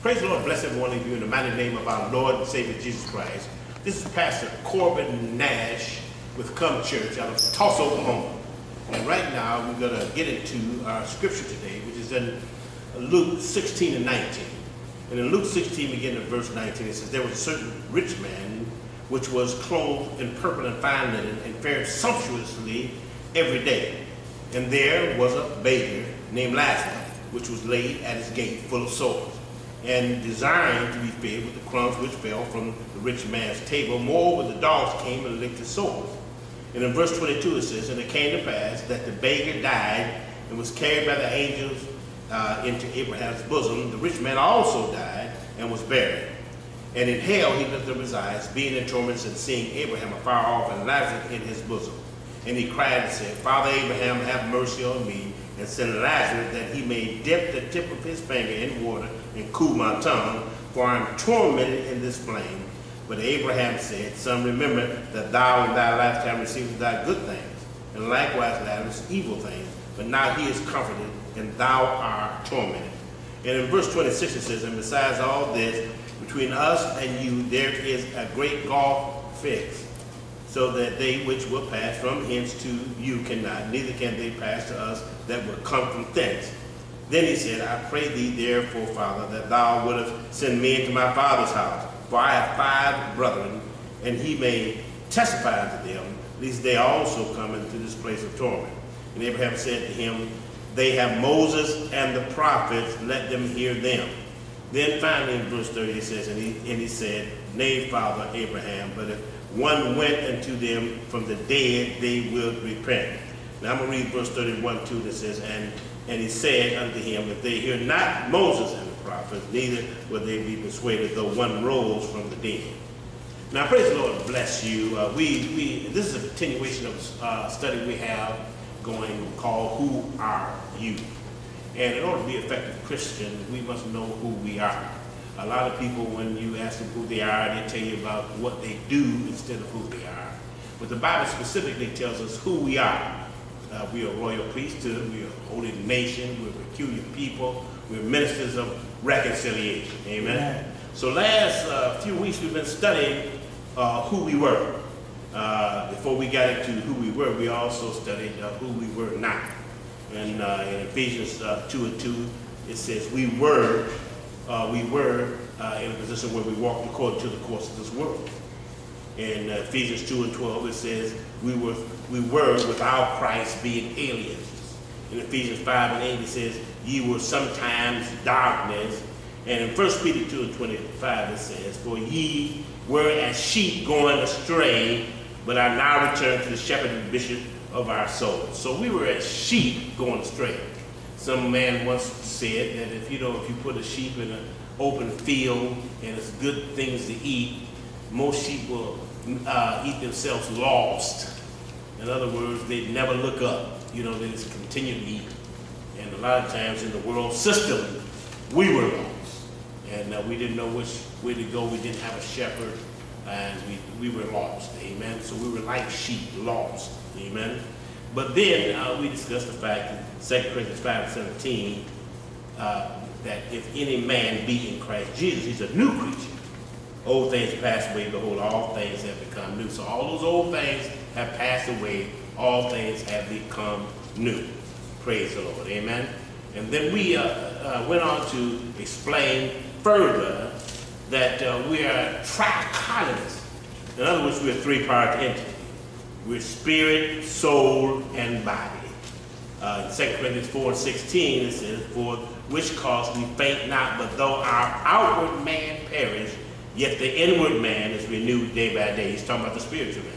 Praise the Lord, bless every one of you in the mighty name of our Lord and Savior Jesus Christ. This is Pastor Corbin Nash with Come Church out of Tulsa, Oklahoma. And right now we're going to get into our scripture today, which is in Luke 16 and 19. And in Luke 16, beginning at verse 19, it says, There was a certain rich man which was clothed in purple and fine linen and fared sumptuously every day. And there was a beggar named Lazarus, which was laid at his gate full of sores and designed to be fed with the crumbs which fell from the rich man's table. Moreover, the dogs came and licked his sores. And in verse 22 it says, And it came to pass that the beggar died and was carried by the angels uh, into Abraham's bosom. The rich man also died and was buried. And in hell he lifted up his eyes, being in torments and seeing Abraham afar off and Lazarus in his bosom. And he cried and said, Father Abraham, have mercy on me, and send Lazarus that he may dip the tip of his finger in water and cool my tongue, for I am tormented in this flame. But Abraham said, Son, remember that thou in thy lifetime receivest thy good things, and likewise Lazarus evil things. But now he is comforted, and thou art tormented. And in verse 26 it says, And besides all this, between us and you there is a great gulf fixed, so that they which will pass from hence to you cannot, neither can they pass to us that will come from thence. Then he said, I pray thee therefore, Father, that thou wouldst send me into my father's house, for I have five brethren, and he may testify unto them, lest they also come into this place of torment. And Abraham said to him, They have Moses and the prophets, let them hear them. Then finally in verse 30 he says, and he, and he said, Nay, Father Abraham, but if one went unto them from the dead, they will repent. Now I'm going to read verse 31 too that says, And and he said unto him, If they hear not Moses and the prophets, neither will they be persuaded, though one rose from the dead. Now, praise the Lord, bless you. Uh, we, we, this is a continuation of uh, study we have going called Who Are You? And in order to be effective Christians, we must know who we are. A lot of people, when you ask them who they are, they tell you about what they do instead of who they are. But the Bible specifically tells us who we are. Uh, we are royal priesthood, we are holy nation, we're peculiar people, we're ministers of reconciliation. Amen. Amen. So last uh, few weeks we've been studying uh, who we were. Uh, before we got into who we were, we also studied uh, who we were not. And uh, in Ephesians 2 and 2, it says, we were, we were in a position where we walked according to the course of this world. In uh, Ephesians 2 and 12, it says, we were, we were without Christ being aliens. In Ephesians 5 and 8, it says, ye were sometimes darkness. And in 1 Peter 2 and 25, it says, for ye were as sheep going astray, but are now returned to the shepherd and bishop of our souls. So we were as sheep going astray. Some man once said that if you know if you put a sheep in an open field and it's good things to eat, most sheep will uh, eat themselves lost. In other words, they never look up. You know, they just continue to eat. And a lot of times in the world system, we were lost. And uh, we didn't know which way to go. We didn't have a shepherd. And we, we were lost. Amen. So we were like sheep, lost. Amen. But then uh, we discussed the fact in 2 Corinthians 5 and 17 uh, that if any man be in Christ Jesus, he's a new creature. Old things passed away, behold, all things have become new. So all those old things have passed away, all things have become new. Praise the Lord, amen. And then we uh, uh, went on to explain further that uh, we are trichotomous. In other words, we're three-part entity. We're spirit, soul, and body. Uh, in 2 Corinthians 4 and 16, it says, For which cause we faint not, but though our outward man perish, Yet the inward man is renewed day by day. He's talking about the spiritual man.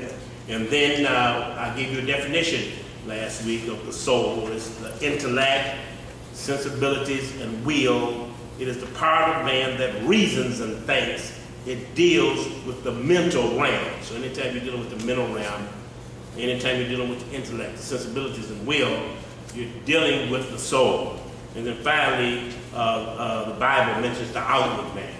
Yeah. And then uh, I gave you a definition last week of the soul. It's the intellect, sensibilities, and will. It is the part of man that reasons and thinks. It deals with the mental realm. So anytime you're dealing with the mental realm, anytime you're dealing with the intellect, the sensibilities, and will, you're dealing with the soul. And then finally, uh, uh, the Bible mentions the outward man.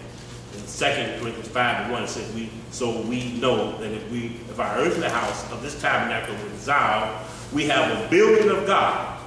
Second Corinthians 5 and 1 says we so we know that if we if our earthly house of this tabernacle were dissolved, we have a building of God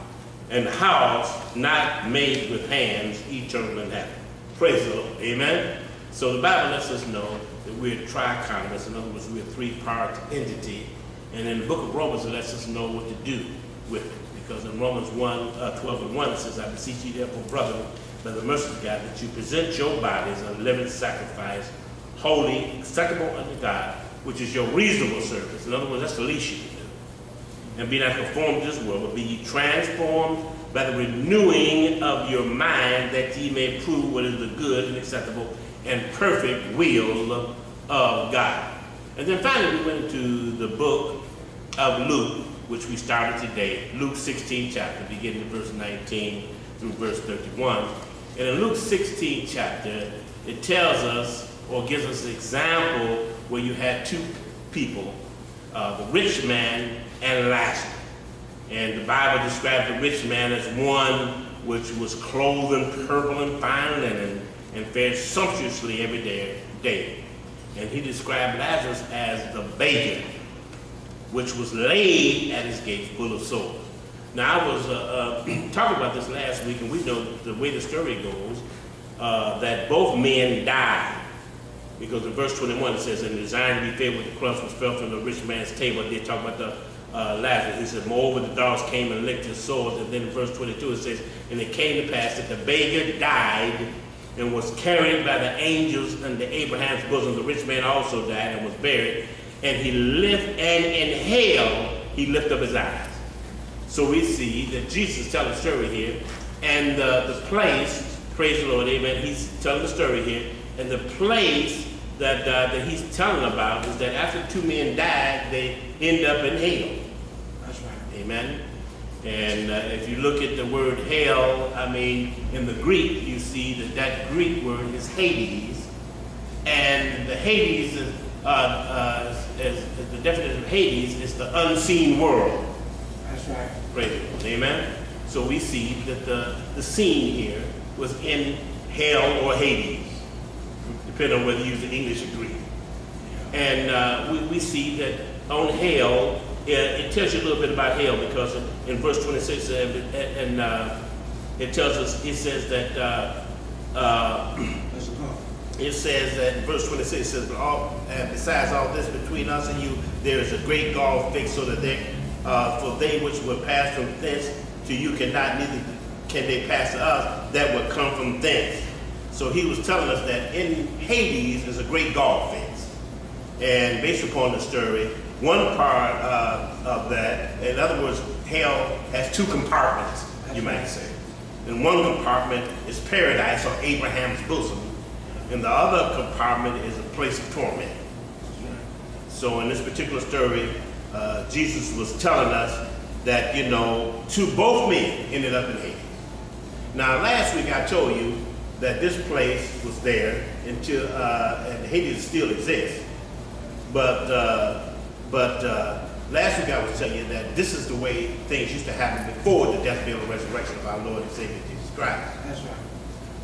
and house not made with hands, eternal in heaven. Praise the Lord. Amen. So the Bible lets us know that we're trichotomous. In other words, we're a three-part entity. And in the book of Romans, it lets us know what to do with it. Because in Romans 1, uh, 12 and 1, it says, I beseech you therefore, brethren, by the mercy of God, that you present your bodies a living sacrifice, holy, acceptable unto God, which is your reasonable service. In other words, that's the least you can do. And be not conformed to this world, but be transformed by the renewing of your mind, that ye may prove what is the good and acceptable and perfect will of God. And then finally, we went into the book of Luke, which we started today, Luke 16 chapter, beginning in verse 19 through verse 31. In Luke 16 chapter, it tells us or gives us an example where you had two people, uh, the rich man and Lazarus. And the Bible describes the rich man as one which was clothed in purple and fine linen and fared sumptuously every day. day. And he described Lazarus as the beggar, which was laid at his gate full of sores. Now, I was uh, uh, talking about this last week, and we know the way the story goes, uh, that both men died. Because in verse 21 it says, And the design to be filled with the crumbs was fell from the rich man's table. They talk about the uh, Lazarus. He said, Moreover, the dogs came and licked his sores. And then in verse 22 it says, And it came to pass that the beggar died and was carried by the angels unto Abraham's bosom. The rich man also died and was buried. And he lived, and in hell he lifted up his eyes. So we see that Jesus is telling a story here, and uh, the place, praise the Lord, amen, he's telling the story here, and the place that, uh, that he's telling about is that after two men died, they end up in hell. That's right. Amen. And uh, if you look at the word hell, I mean, in the Greek, you see that that Greek word is Hades. And the Hades, is, uh, uh, is, is the definition of Hades is the unseen world. That's right. Praise the Lord. Amen. So we see that the, the scene here was in hell or Hades, depending on whether you use the English or Greek. And uh, we, we see that on hell, it, it tells you a little bit about hell because in, verse 26, uh, and, and uh, it tells us, it says that, uh, uh, it says that in verse 26, it says, but all, besides all this between us and you, there is a great gulf fixed so that they, uh, for they which will pass from thence to you cannot, neither can they pass to us that would come from thence. So he was telling us that in Hades is a great gulf fence. And based upon the story, one part uh, of that, in other words, hell has two compartments, you might say. And one compartment is paradise or Abraham's bosom, and the other compartment is a place of torment. So in this particular story, uh, Jesus was telling us that, you know, two both men ended up in Hades. Now, last week I told you that this place was there until, uh, and Hades still exists. But, uh, but uh, last week I was telling you that this is the way things used to happen before the death, burial, and resurrection of our Lord and Savior Jesus Christ. That's right.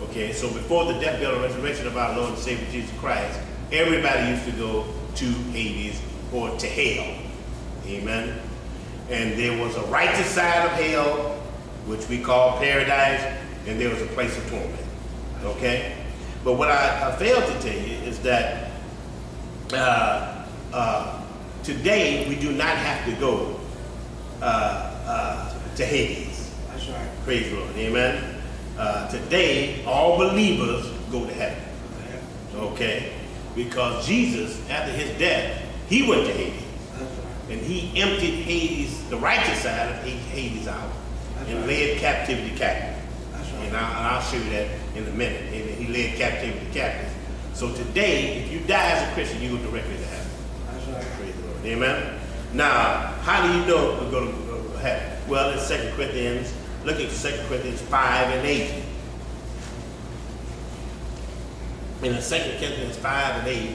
Okay, so before the death, burial, and resurrection of our Lord and Savior Jesus Christ, everybody used to go to Hades or to hell. Amen. And there was a righteous side of hell, which we call paradise, and there was a place of torment. Okay? But what I, I failed to tell you is that uh, uh, today we do not have to go uh, uh, to Hades. That's right. Praise the Lord. Amen. Uh, today, all believers go to heaven. Okay? Because Jesus, after his death, he went to Hades. And he emptied Hades, the righteous side of Hades out, That's and right. led captivity captive. That's And right. I'll, and I'll show you that in a minute. And He led captivity captive. So today, if you die as a Christian, you go directly to heaven. That's right. Praise the Lord. Amen. Now, how do you know we're going to heaven? Well, in 2 Corinthians, look at 2 Corinthians 5 and 8. In the 2 Corinthians 5 and 8,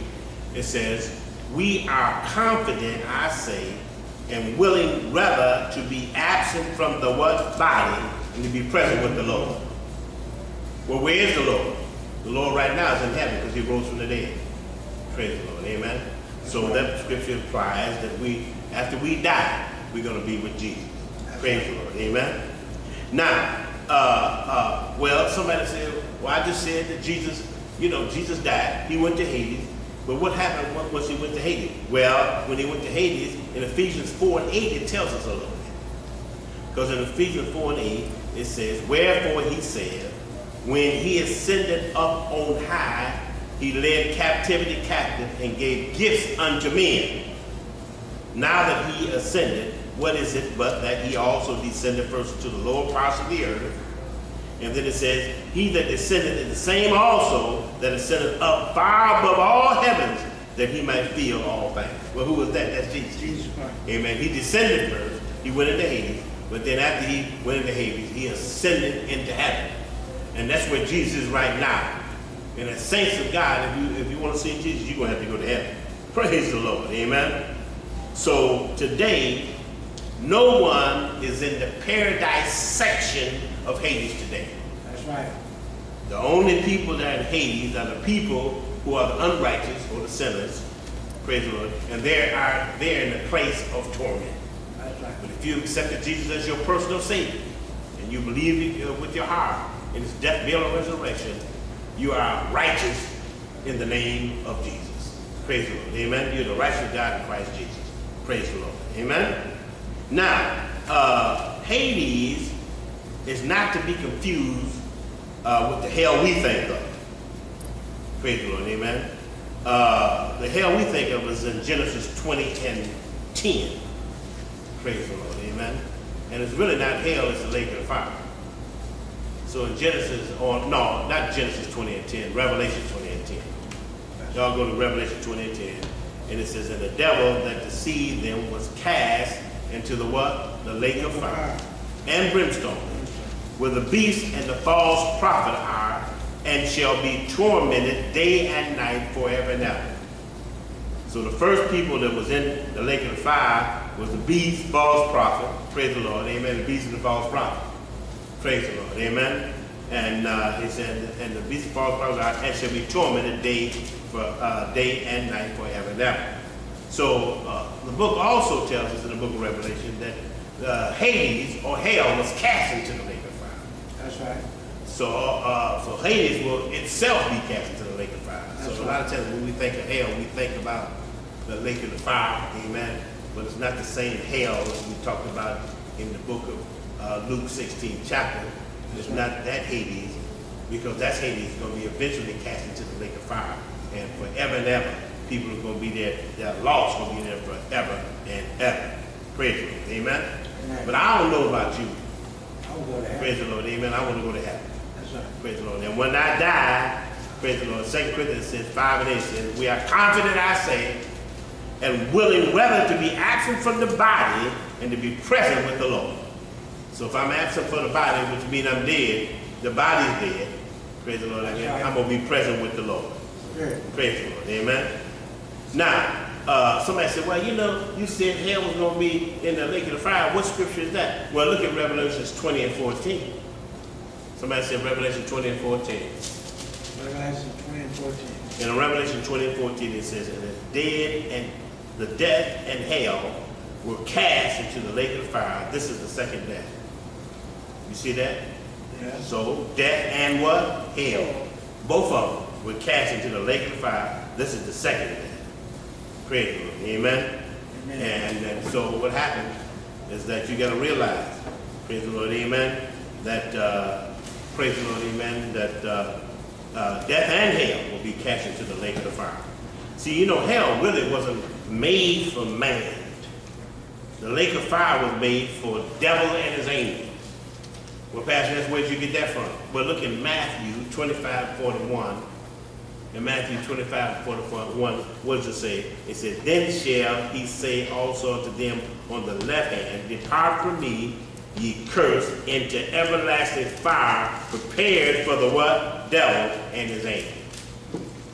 it says, We are confident, I say, and willing rather to be absent from the what body and to be present with the Lord. Well, where is the Lord? The Lord right now is in heaven because he rose from the dead. Praise the Lord. Amen. So that scripture implies that we, after we die, we're going to be with Jesus. Praise the Lord. Amen. Now, uh, uh, well, somebody said, Well, I just said that Jesus, you know, Jesus died. He went to Hades. But what happened once he went to Hades? Well, when he went to Hades, in Ephesians 4 and 8, it tells us a little bit. Because in Ephesians 4 and 8, it says, Wherefore he said, When he ascended up on high, he led captivity captive and gave gifts unto men. Now that he ascended, what is it but that he also descended first to the lower parts of the earth? And then it says, He that descended is the same also that ascended up far above all that he might feel all things. Well, who was that? That's Jesus. Jesus Christ. Amen. He descended first. He went into Hades. But then after he went into Hades, he ascended into heaven. And that's where Jesus is right now. And as saints of God, if you, if you want to see Jesus, you're going to have to go to heaven. Praise the Lord. Amen. So today, no one is in the paradise section of Hades today. That's right. The only people that are in Hades are the people who are the unrighteous or the sinners. Praise the Lord. And they are there in the place of torment. But if you accepted Jesus as your personal Savior and you believe uh, with your heart in His death, burial, and resurrection, you are righteous in the name of Jesus. Praise the Lord. Amen. You're the righteous God in Christ Jesus. Praise the Lord. Amen. Now, uh, Hades is not to be confused uh, the hell we think of. Praise the Lord. Amen. Uh, the hell we think of is in Genesis 20 and 10. Praise the Lord. Amen. And it's really not hell, it's the lake of fire. So in Genesis, or no, not Genesis 20 and 10, Revelation 20 and 10. Y'all go to Revelation 20 and 10. And it says, And the devil that deceived them was cast into the what? The lake of fire and brimstone, where the beast and the false prophet are, and shall be tormented day and night forever and ever. So the first people that was in the lake of fire was the beast, false prophet. Praise the Lord. Amen. The beast and the false prophet. Praise the Lord. Amen. And uh, he said, and the beast and false prophet are, and shall be tormented day for uh, day and night forever and ever. So uh, the book also tells us in the book of Revelation that uh, Hades or hell was cast into the lake. That's right. So, uh, so Hades will itself be cast into the lake of fire. That's so a lot of times when we think of hell, we think about the lake of the fire, amen. But it's not the same hell as we talked about in the book of uh, Luke 16 chapter. It's not that Hades, because that's Hades going to be eventually cast into the lake of fire. And forever and ever, people are going to be there, they're lost going to be there forever and ever. Praise Lord, amen. Amen. But I don't know about you. I will go to heaven. Praise the Lord, amen. I want to go to heaven. That's right. Praise the Lord. And when I die, praise the Lord, 2 Corinthians says 5 and 8 says, We are confident, I say, and willing whether to be absent from the body and to be present with the Lord. So if I'm absent from the body, which means I'm dead, the body's dead. Praise the Lord. Again, I'm going to be present with the Lord. Praise the Lord. Amen. Now, uh, somebody said, well, you know, you said hell was going to be in the lake of the fire. What scripture is that? Well, look at Revelations 20 and 14. Somebody said Revelation 20 and 14. Revelation 20 and 14. In Revelation 20 and 14, it says, and the dead and the death and hell were cast into the lake of fire. This is the second death. You see that? Yes. So death and what? Hell. Both of them were cast into the lake of fire. This is the second death. Praise. Amen. Amen. And, and so what happens is that you got to realize, praise the Lord, amen, that, uh, praise the Lord, amen, that uh, uh, death and hell will be cast into the lake of the fire. See, you know, hell really wasn't made for man. The lake of fire was made for devil and his angels. Well, Pastor, that's where you get that from. Well, look in Matthew 25, 41. In Matthew 25, 41, what does it say? It says, Then shall he say also to them on the left hand, Depart from me, ye cursed, into everlasting fire, prepared for the what? Devil and his angels.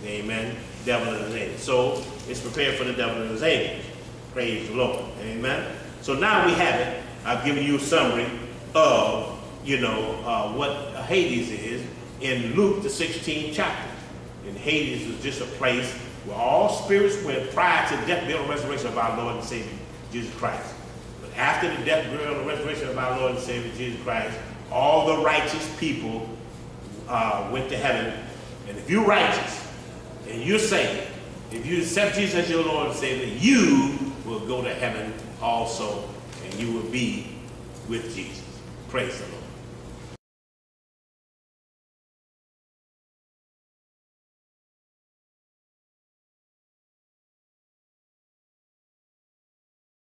Amen. Devil and his angels. So it's prepared for the devil and his angels. Praise the Lord. Amen. So now we have it. I've given you a summary of, you know, uh, what Hades is in Luke the 16th chapter. And Hades is just a place where all spirits went prior to the death, burial, and resurrection of our Lord and Savior, Jesus Christ. But after the death, burial, and resurrection of our Lord and Savior, Jesus Christ, all the righteous people uh, went to heaven. And if you're righteous and you're saved, if you accept Jesus as your Lord and Savior, you will go to heaven also, and you will be with Jesus. Praise the Lord.